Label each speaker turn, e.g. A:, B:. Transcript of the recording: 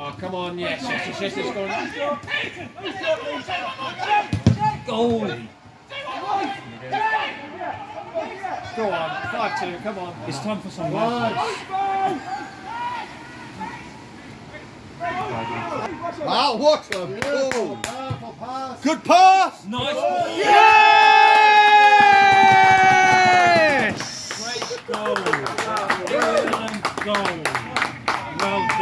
A: Oh, come on, yes, yes, yes, yes, it's going.
B: Goal!
A: Go on, 5 2, come on.
B: It's time for some
A: words.
C: Wow, what a ball! Good pass!
B: Nice oh, ball!
C: Yes! Great goal! Excellent goal! Well done.